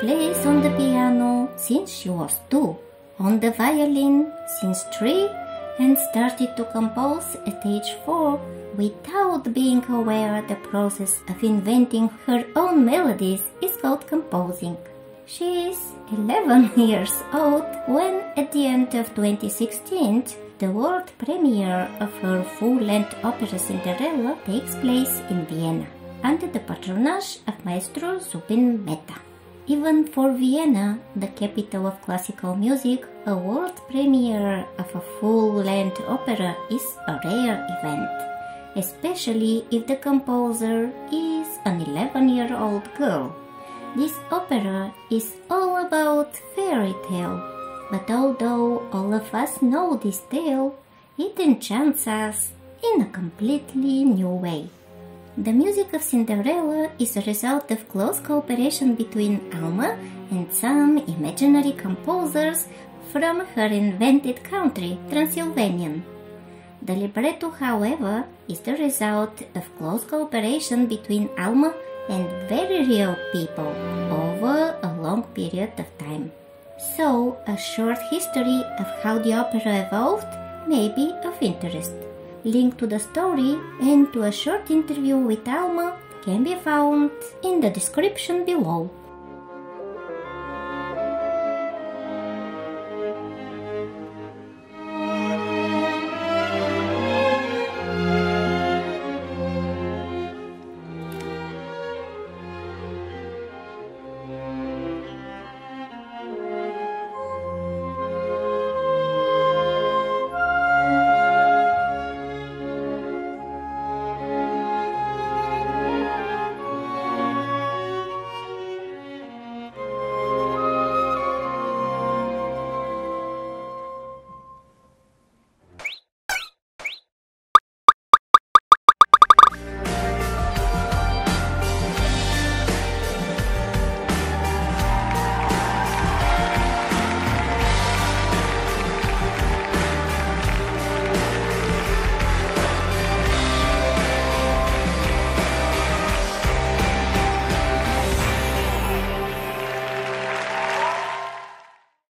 plays on the piano since she was two, on the violin since three, and started to compose at age four without being aware the process of inventing her own melodies is called composing. She is 11 years old when, at the end of 2016, the world premiere of her full-length opera Cinderella takes place in Vienna under the patronage of Maestro Zubin Mehta. Even for Vienna, the capital of classical music, a world premiere of a full-length opera is a rare event, especially if the composer is an 11-year-old girl. This opera is all about fairy tale, but although all of us know this tale, it enchants us in a completely new way. The music of Cinderella is a result of close cooperation between Alma and some imaginary composers from her invented country, Transylvanian. The libretto, however, is the result of close cooperation between Alma and very real people over a long period of time. So, a short history of how the opera evolved may be of interest. Link to the story and to a short interview with Alma can be found in the description below.